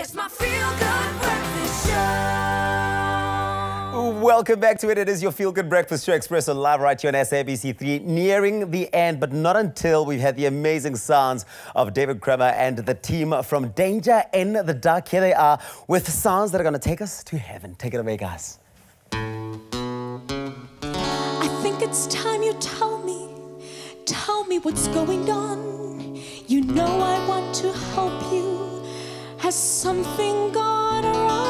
It's my feel good breakfast show. Welcome back to it. It is your Feel Good Breakfast Show Expresso live right here on SABC3. Nearing the end, but not until we've had the amazing sounds of David Kramer and the team from Danger in the Dark. Here they are with sounds that are going to take us to heaven. Take it away, guys. I think it's time you tell me, tell me what's going on. You know I want to help you. Has something gone wrong?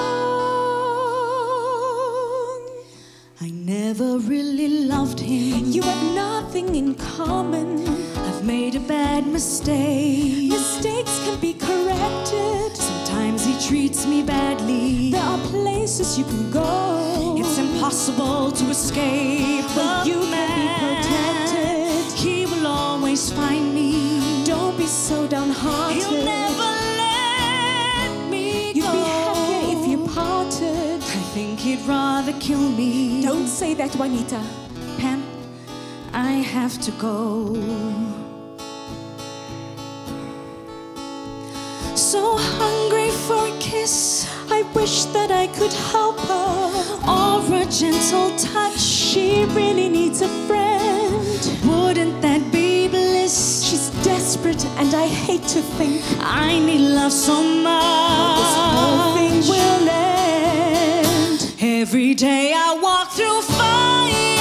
I never really loved him. You have nothing in common. I've made a bad mistake. Mistakes can be corrected. Sometimes he treats me badly. There are places you can go. It's impossible to escape. But you can be protected. He will always find me. Don't be so downhearted. He'll never he'd rather kill me. Don't say that, Juanita. Pam, I have to go. So hungry for a kiss. I wish that I could help her. Or a gentle touch. She really needs a friend. Wouldn't that be bliss? She's desperate, and I hate to think I need love so much. Every day I walk through fire.